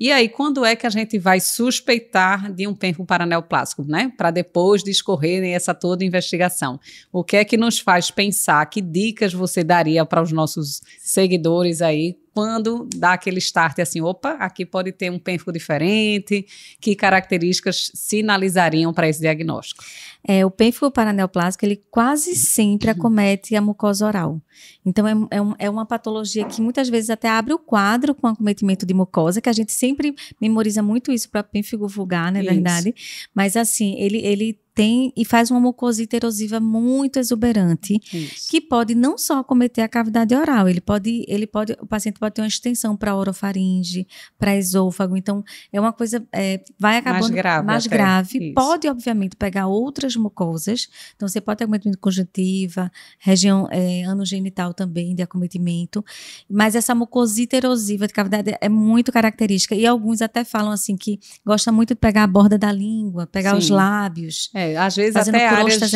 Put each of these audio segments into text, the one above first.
E aí, quando é que a gente vai suspeitar de um pênfigo paraneoplásico, né? Para depois discorrer essa toda investigação. O que é que nos faz pensar? Que dicas você daria para os nossos seguidores aí quando dá aquele start assim, opa, aqui pode ter um pênfigo diferente, que características sinalizariam para esse diagnóstico? É, o pênfigo paraneoplásico, ele quase sempre acomete a mucosa oral. Então, é, é, um, é, uma patologia que muitas vezes até abre o quadro com acometimento de mucosa, que a gente sempre memoriza muito isso para pênfigo vulgar, não é verdade? Mas, assim, ele, ele tem e faz uma mucosite erosiva muito exuberante, Isso. que pode não só acometer a cavidade oral, ele pode, ele pode, o paciente pode ter uma extensão para orofaringe, para esôfago, então é uma coisa, é, vai acabando mais grave, mais grave. pode obviamente pegar outras mucosas, então você pode ter acometimento conjuntiva, região é, anogenital também de acometimento, mas essa mucosite erosiva de cavidade é muito característica e alguns até falam assim que gosta muito de pegar a borda da língua, pegar Sim. os lábios. É, às vezes até áreas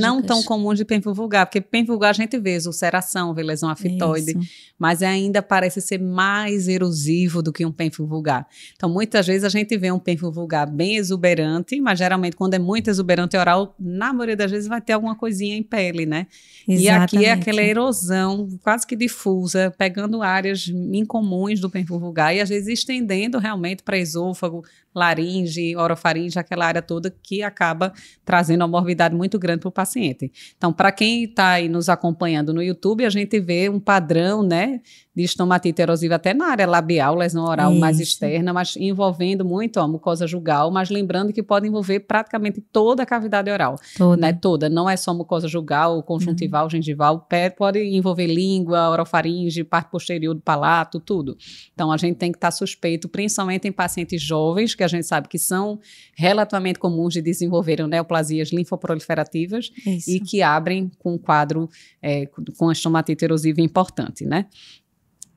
não tão comuns de pênfigo vulgar, porque pênfigo vulgar a gente vê ulceração, vê lesão aftoide, Isso. mas ainda parece ser mais erosivo do que um pênfigo vulgar. Então, muitas vezes a gente vê um pênfigo vulgar bem exuberante, mas geralmente quando é muito exuberante oral, na maioria das vezes vai ter alguma coisinha em pele, né? Exatamente. E aqui é aquela erosão quase que difusa, pegando áreas incomuns do pênfigo vulgar e às vezes estendendo realmente para esôfago, laringe, orofaringe, aquela área toda que acaba trazendo uma morbidade muito grande para o paciente. Então, para quem está aí nos acompanhando no YouTube, a gente vê um padrão, né, de estomatite erosiva até na área labial, lesão oral Isso. mais externa, mas envolvendo muito a mucosa jugal, mas lembrando que pode envolver praticamente toda a cavidade oral, toda, né, toda, não é só mucosa jugal, conjuntival, uhum. gengival, pode envolver língua, orofaringe, parte posterior do palato, tudo. Então, a gente tem que estar tá suspeito, principalmente em pacientes jovens, que a gente sabe que são relativamente comuns de desenvolverem neoplasias linfoproliferativas Isso. e que abrem com um quadro é, com estomatite erosiva importante, né?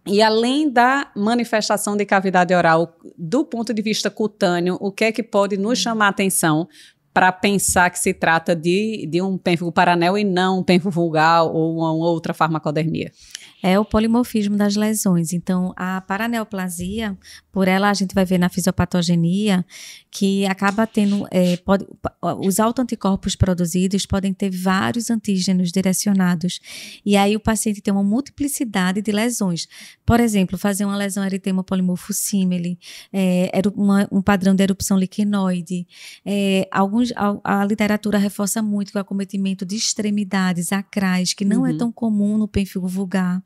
E além da manifestação de cavidade oral, do ponto de vista cutâneo, o que é que pode nos chamar a atenção para pensar que se trata de, de um pênfigo paranel e não um pênfigo vulgar ou uma outra farmacodermia? É o polimorfismo das lesões. Então, a paraneoplasia, por ela a gente vai ver na fisiopatogenia que acaba tendo, é, pode, os autoanticorpos produzidos podem ter vários antígenos direcionados. E aí o paciente tem uma multiplicidade de lesões. Por exemplo, fazer uma lesão eritema polimorfo símile, é, uma, um padrão de erupção liquinoide. É, alguns, a, a, literatura reforça muito o acometimento de extremidades acrais, que não é uhum. é tão comum no pênfigo vulgar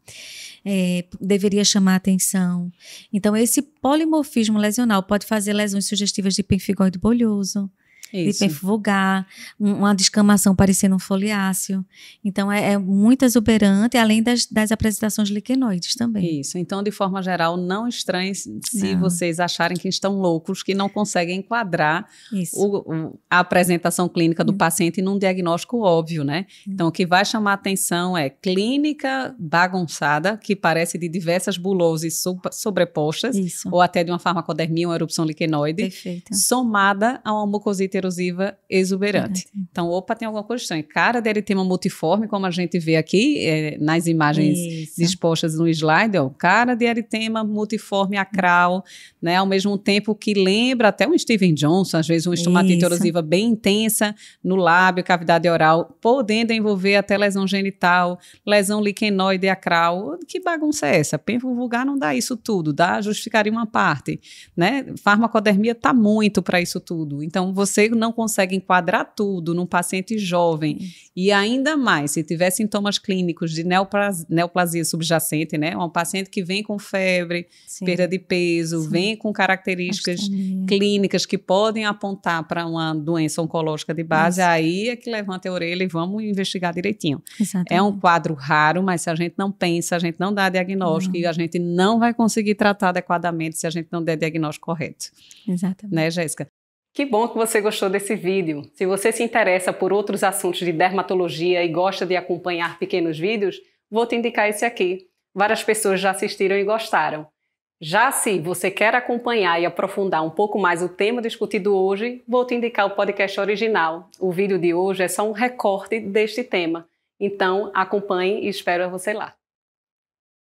é, deveria chamar atenção. Então, esse polimorfismo lesional pode fazer lesões sugestivas de pemfigoide bolhoso, isso. de vulgar, uma descamação parecendo um foliáceo. Então, é, é muito exuberante, além das, das apresentações liquenoides também. Isso. Então, de forma geral, não estranhe se não. vocês acharem que estão loucos, que não conseguem enquadrar o, o, a apresentação clínica do paciente num diagnóstico óbvio, né? Então, o que vai chamar atenção é clínica bagunçada, que parece de diversas buloses sobrepostas, Isso. ou até de uma farmacodermia, uma erupção liquenoide, Perfeito. somada a uma mucosite erosiva exuberante. Então, opa, tem alguma coisa estranha. Cara de eritema multiforme, como a gente vê aqui é, nas imagens Isso. dispostas no slide, ó, cara de eritema multiforme acral, né, ao mesmo tempo que lembra até um Steven Johnson, às vezes uma estomatite erosiva bem intensa no lábio, cavidade oral, podendo envolver até lesão genital, lesão liquenoide acral. Que bagunça é essa? Penfo vulgar não dá isso tudo, dá, justificaria uma parte, né? Farmacodermia tá muito para isso tudo. Então, você não consegue enquadrar tudo num paciente jovem e ainda mais se tiver sintomas clínicos de neoplasia, neoplasia subjacente, né? Um paciente que vem com febre, Sim. perda de peso, Sim. vem com características clínicas que podem apontar para uma doença oncológica de base, Isso. aí é que levanta a orelha e vamos investigar direitinho. Exatamente. É um quadro raro, mas se a gente não pensa, a gente não dá diagnóstico e a gente não vai conseguir tratar adequadamente se a gente não der diagnóstico correto. Exatamente. Né, Jéssica? Que bom que você gostou desse vídeo. Se você se interessa por outros assuntos de dermatologia e gosta de acompanhar pequenos vídeos, vou te indicar esse aqui. Várias pessoas já assistiram e gostaram. Já se você quer acompanhar e aprofundar um pouco mais o tema discutido hoje, vou te indicar o podcast original. O vídeo de hoje é só um recorte deste tema. Então, acompanhe e espero você lá.